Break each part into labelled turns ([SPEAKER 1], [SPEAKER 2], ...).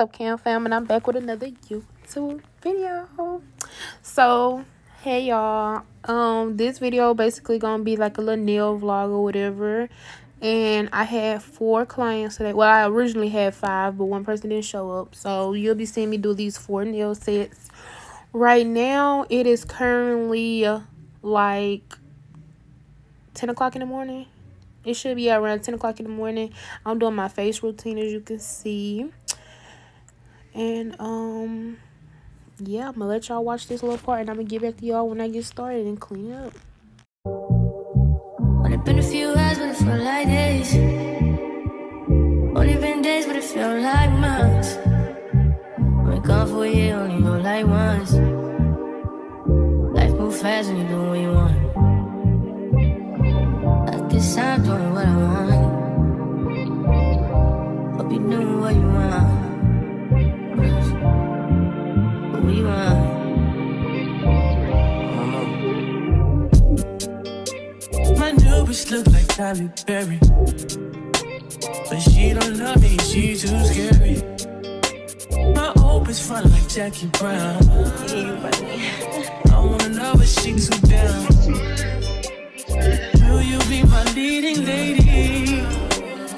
[SPEAKER 1] Up, Cam fam? And I'm back with another YouTube video. So, hey y'all. Um, this video basically gonna be like a little nail vlog or whatever. And I had four clients today. Well, I originally had five, but one person didn't show up. So you'll be seeing me do these four nail sets. Right now, it is currently like 10 o'clock in the morning. It should be around 10 o'clock in the morning. I'm doing my face routine as you can see. And um yeah, I'm gonna let y'all watch this little part and I'm gonna get back to y'all when I get started and clean up.
[SPEAKER 2] Only been a few hours, but it felt like days. Only been days, but it felt like months. Been gone for a year, only know like once. Life move fast when you do what you want.
[SPEAKER 3] Bitch look like Halle Berry. But she don't love me, she too scary. My old bitch fun like Jackie Brown. I wanna know if she too down. Will you be my leading lady?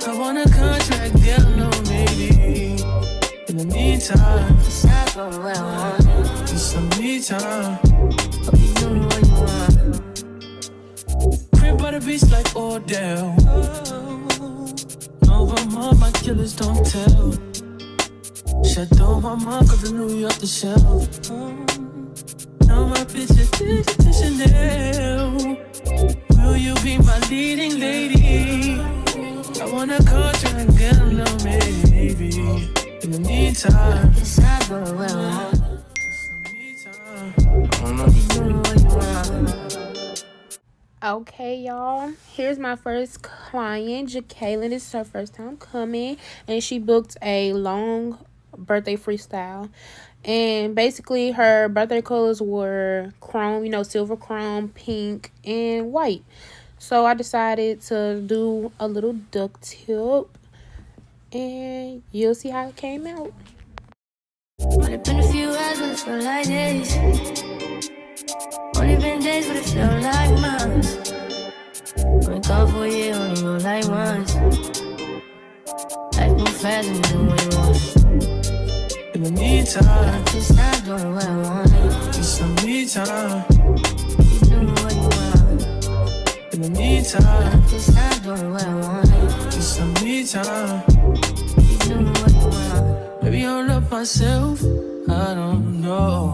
[SPEAKER 3] I wanna contract, girl, no maybe. In the meantime,
[SPEAKER 2] It's not doing what I want.
[SPEAKER 3] just some me time. Crib by the beach like Odell. No, my mom, my killers don't tell. Shadow my mom, cause the New York the shelf. Now my bitch is to Chanel. Will you be my leading lady? I wanna contract, girl, no maybe. In the meantime,
[SPEAKER 2] It's not I want.
[SPEAKER 3] meantime, I don't know.
[SPEAKER 1] Okay, y'all. Here's my first client, Jacqueline. This is her first time coming, and she booked a long birthday freestyle. And basically, her birthday colors were chrome, you know, silver chrome, pink, and white. So I decided to do a little duck tip, and you'll see how it came out.
[SPEAKER 2] Only been a few hours, but it felt like days. Only been days, but it felt like months. Been gone for a year, only know like once. Life move fast and you do what you want.
[SPEAKER 3] In the meantime,
[SPEAKER 2] Just not doing what I want.
[SPEAKER 3] just some me time.
[SPEAKER 2] You doing what you want.
[SPEAKER 3] In the meantime,
[SPEAKER 2] Just not doing what I want.
[SPEAKER 3] just some me time.
[SPEAKER 2] You doing what you want.
[SPEAKER 3] Maybe I'll love myself. I don't know.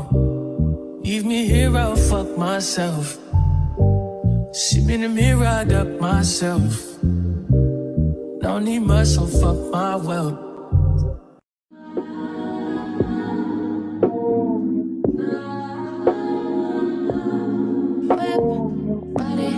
[SPEAKER 3] Me here, I'll fuck myself. See me in the mirror, I got myself. Don't need much, so fuck my wealth.
[SPEAKER 2] Whip, body,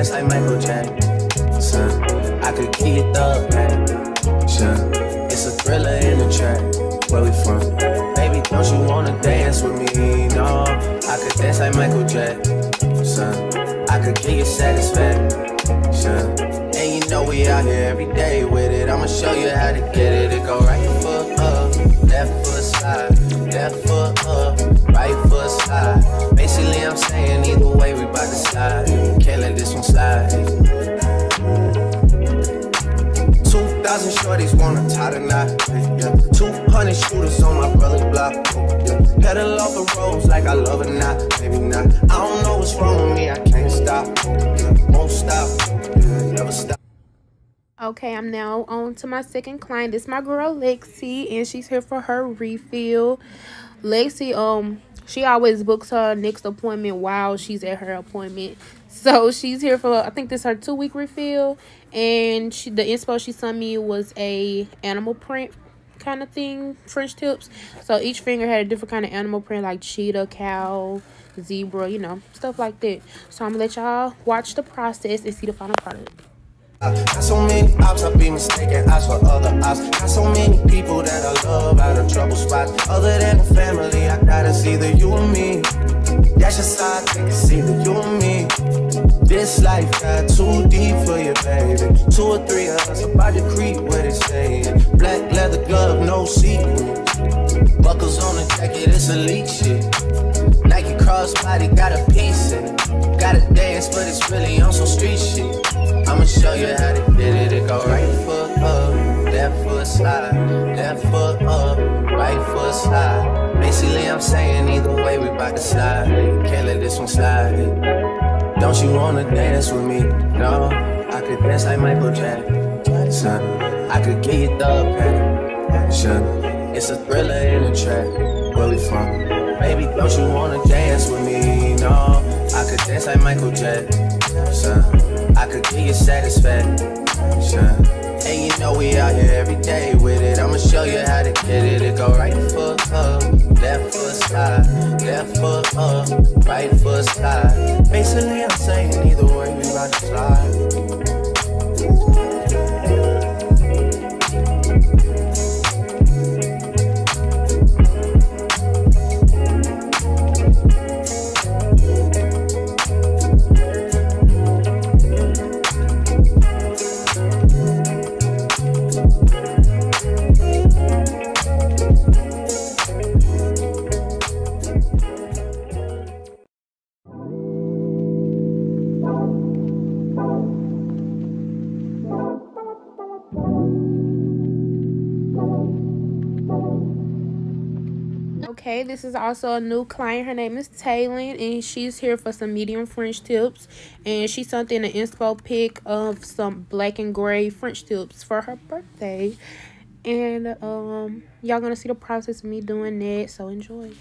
[SPEAKER 4] Dance like Michael Jackson. I could keep it up, man. It's a thriller in the track. Where we from? Baby, don't you wanna dance with me? No, I could dance like Michael Jackson. I could give you satisfaction. And you know we out here every day with it. I'ma show you how to get it. It go right
[SPEAKER 1] Okay, I'm now on to my second client. This is my girl Lexi, and she's here for her refill. Lexi, um, she always books her next appointment while she's at her appointment. So she's here for I think this is her two week refill, and she the inspo she sent me was a animal print kind of thing, French tips. So each finger had a different kind of animal print, like cheetah, cow, zebra, you know, stuff like that. So I'm gonna let y'all watch the process and see the final product.
[SPEAKER 4] Got so many ops, I be mistaken eyes for other ops. Got so many people that I love out of trouble spots. Other than the family, I gotta see either you or me. That's just how I think it's either you or me. This life got too deep for you, baby. Two or three of us about to creep where they saying. Black leather glove, no sequins. Buckles on the jacket, it's elite shit. Crossbody got a piece in it. Gotta dance, but it's really on some street shit. I'ma show you how to get it. It go right foot up, left foot slide, left foot up, right foot slide. Basically, I'm saying either way, we bout to slide. Can't let this one slide. Don't you wanna dance with me? No, I could dance like Michael Jackson. I could get you the passion. It's a thriller in the track. Where we from? Baby, don't you wanna dance with me? No, I could dance like Michael Jackson. I could give you satisfaction. And you know we out here every day with it. I'ma show you how to get it. It go right foot up, left foot slide, left foot up, right foot slide. Basically, I'm saying either way we about to slide.
[SPEAKER 1] Okay, this is also a new client. Her name is Taylin, and she's here for some medium French tips. And she sent in an inspo pic of some black and gray French tips for her birthday. And um, y'all gonna see the process of me doing that. So enjoy.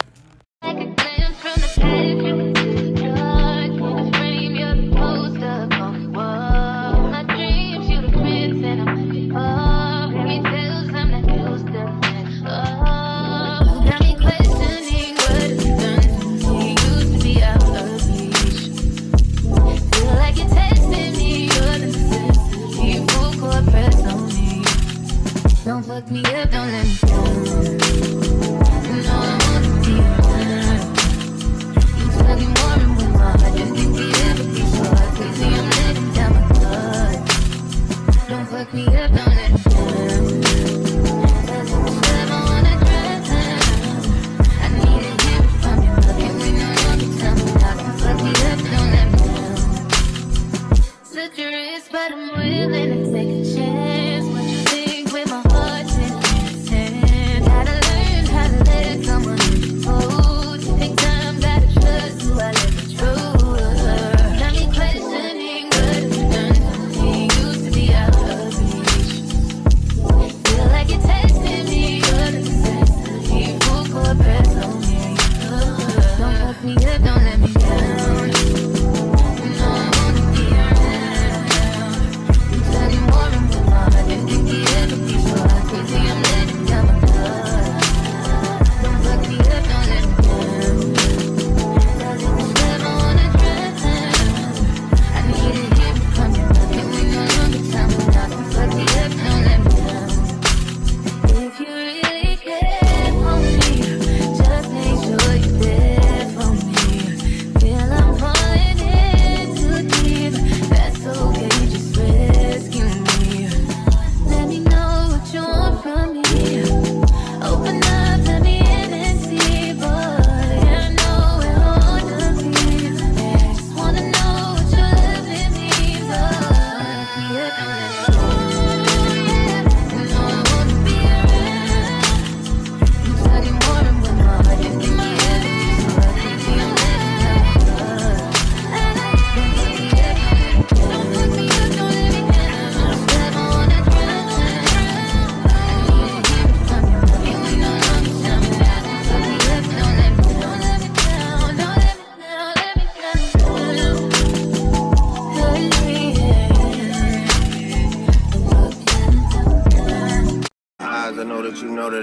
[SPEAKER 2] Me don't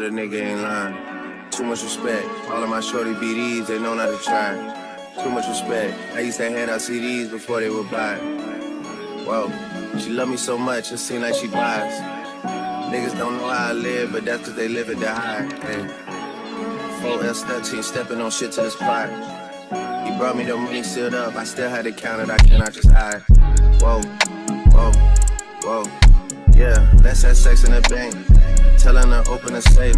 [SPEAKER 2] a
[SPEAKER 4] nigga ain't lying. Too much respect. All of my shorty BDs, they know not to try. Too much respect. I used to hand out CDs before they would buy. Whoa, she love me so much, it seem like she buys. Niggas don't know how I live, but that's cause they live at the high. Hey. 4S13, stepping on shit to the spot. He brought me the money sealed up, I still had to count it, I cannot just hide. Whoa, whoa, whoa. Yeah, let's have sex in the bank. Telling her open a safe.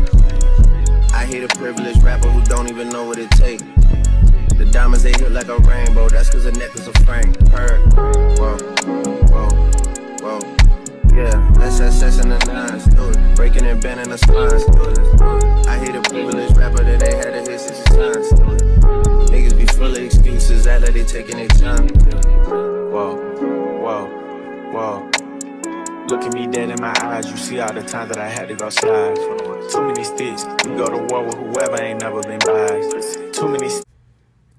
[SPEAKER 4] I hate a privileged rapper who don't even know what it takes. The diamonds they hit like a rainbow, that's cause the necklace of Frank. Heard. Whoa, whoa, whoa. Yeah, let's have sex in the nines. Do it. Breaking and bending the spines. Do it. I hate a privileged rapper that they had to hit 60 times. Do it. Niggas be full of excuses, act like they taking their time.
[SPEAKER 3] Whoa, whoa, whoa. Look at me dead in my eyes, you see all the time that I had to go slide. Too many sticks, we go to war with whoever ain't never been by. Too many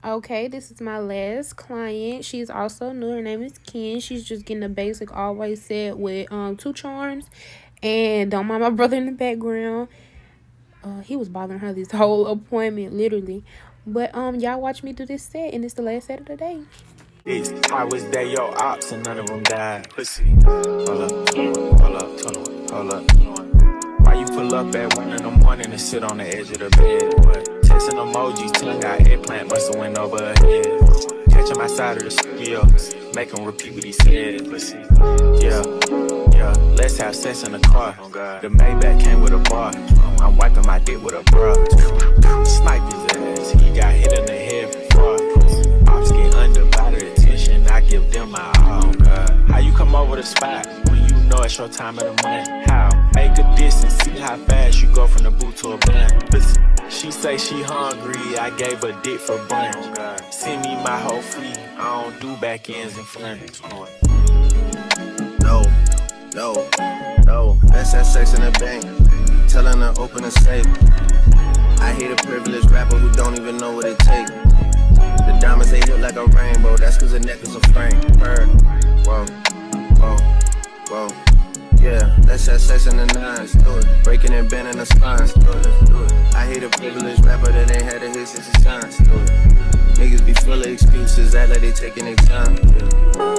[SPEAKER 1] Okay, this is my last client. She's also new. Her name is Ken. She's just getting a basic always set with um two charms. And don't mind my brother in the background. Uh, he was bothering her this whole appointment, literally. But um, y'all watch me do this set, and it's the last set of the day.
[SPEAKER 3] Sticks. I was there, yo, ops, and none of them died. Pussy. Hold up, hold up, hold up. Why you pull up at one in the morning and sit on the edge of the bed? What? Texting emojis, tongue out eggplant, must have went over her head. Catch him outside of the studio, make him repeat what he said. Pussy. Yeah, yeah, let's have sex in the car. Oh, the Maybach came with a bar. I'm wiping my dick with a bra. Snipe How you come over the spot when you know it's your time of the month? How? Make a distance, see how fast you go from the boot to a blunt. She say she hungry, I gave her dick for brunch. Oh, Send me my whole fee, I don't do back ends and fronts.
[SPEAKER 4] No, no, no. Let's have sex in the bank. Telling her open a safe. I hate a privileged have sex the nines. Breaking and bending the spines. I hate a privileged rapper that ain't had a hit 60 times. Do it. Niggas be full of excuses, act like they taking their time.